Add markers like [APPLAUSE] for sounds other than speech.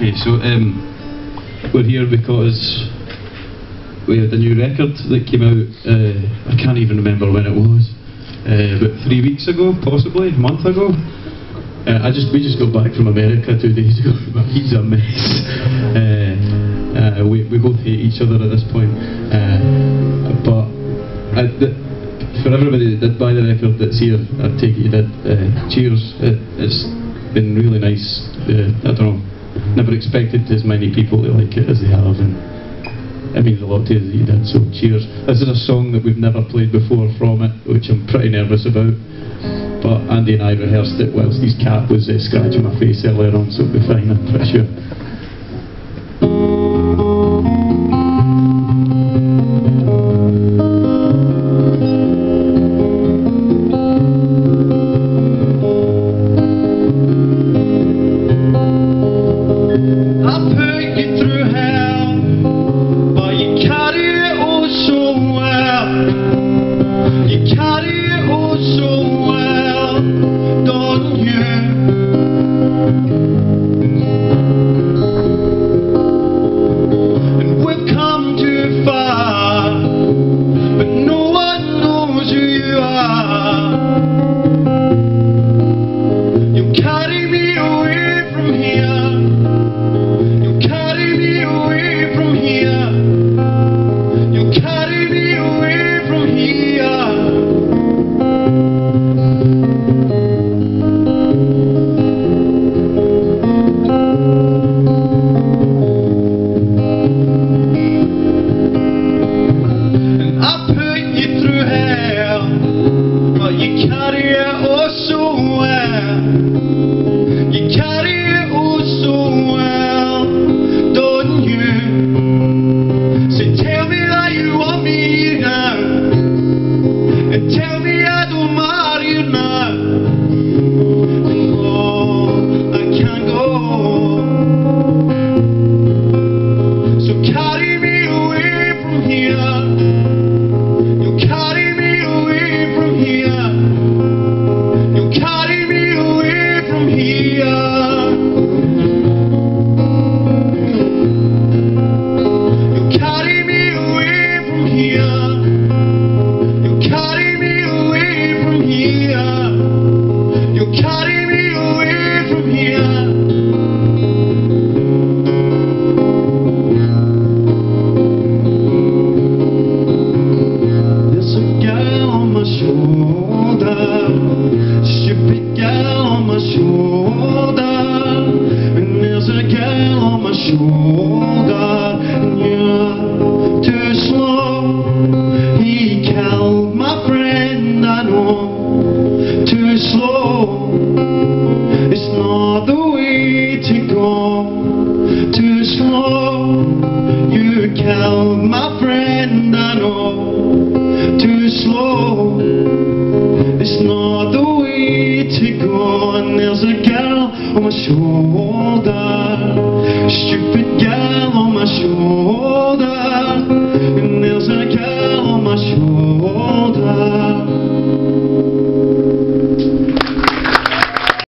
Okay, so um, we're here because we had a new record that came out. Uh, I can't even remember when it was. Uh, about three weeks ago, possibly a month ago. Uh, I just we just got back from America two days ago. [LAUGHS] He's a mess. Uh, uh, we we both hate each other at this point. Uh, but I, for everybody that did buy the record that's here, I take it. Uh, cheers. It, it's been really nice. I don't know. Never expected as many people to like it as they have, and it means a lot to you that you did. So cheers. This is a song that we've never played before from it, which I'm pretty nervous about. But Andy and I rehearsed it whilst his cat was uh, scratching my face earlier on, so it'll be fine. I'm pretty sure. Shoulder, and there's a girl on my shoulder, to too slow. You killed my friend, I know, too slow. It's not the way to go, and there's a girl on my shoulder, stupid girl on my shoulder, and there's a girl.